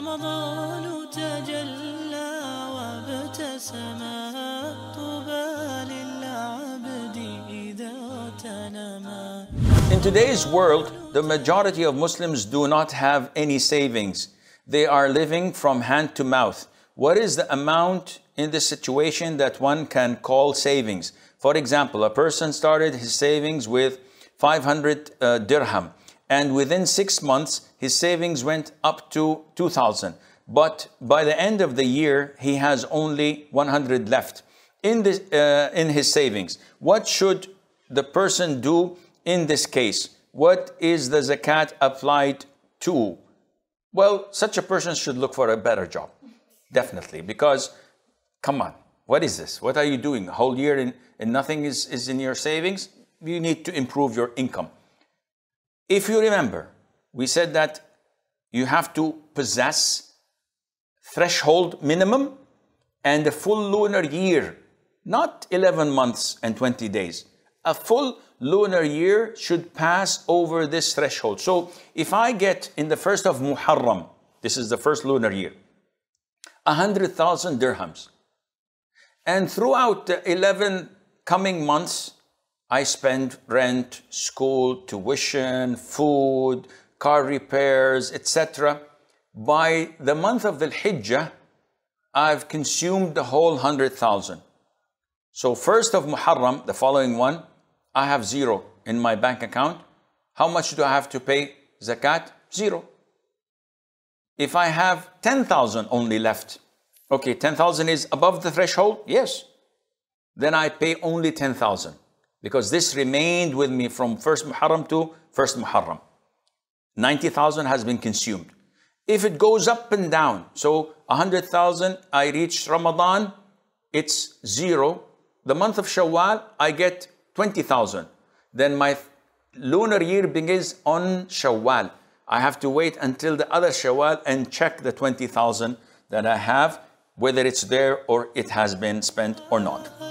رمضان تجلى وابتسما طوبى للعبد إذا تنما In today's world, the majority of Muslims do not have any savings. They are living from hand to mouth. What is the amount in this situation that one can call savings? For example, a person started his savings with 500 uh, dirham, and within six months, his savings went up to 2,000. But by the end of the year, he has only 100 left in, this, uh, in his savings. What should the person do in this case? What is the zakat applied to? Well, such a person should look for a better job, definitely, because come on, what is this? What are you doing? A whole year and, and nothing is, is in your savings? You need to improve your income. If you remember, we said that you have to possess threshold minimum and a full lunar year, not 11 months and 20 days. A full lunar year should pass over this threshold. So if I get in the first of Muharram, this is the first lunar year, 100,000 dirhams, and throughout the 11 coming months, I spend rent, school, tuition, food, car repairs, etc. By the month of Dhul Hijjah, I've consumed the whole 100,000. So first of Muharram, the following one, I have zero in my bank account. How much do I have to pay zakat? Zero. If I have 10,000 only left, okay, 10,000 is above the threshold? Yes. Then I pay only 10,000 because this remained with me from first Muharram to first Muharram. 90,000 has been consumed. If it goes up and down, so 100,000, I reach Ramadan, it's zero. The month of Shawwal, I get 20,000. Then my lunar year begins on Shawwal. I have to wait until the other Shawwal and check the 20,000 that I have, whether it's there or it has been spent or not.